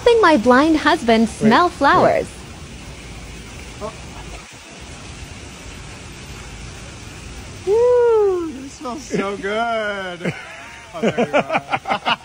helping my blind husband smell wait. flowers. Oh. Woo, this smells so good. Oh.